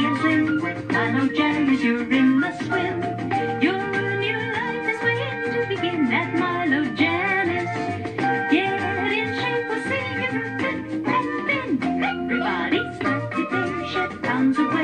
healthy and slim. Milo Janus, you're in the swim. Your new life is waiting to begin at Milo Janus. Get in shape, we'll see you fit and thin. Everybody's to shed pounds away.